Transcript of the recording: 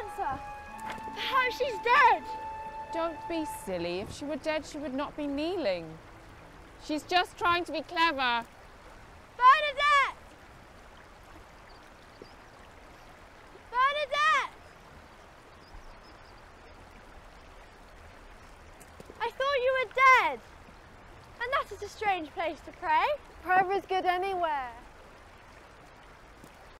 answer? Perhaps she's dead. Don't be silly. If she were dead, she would not be kneeling. She's just trying to be clever. Bernadette! Bernadette! I thought you were dead. And that is a strange place to pray. Prayer is good anywhere.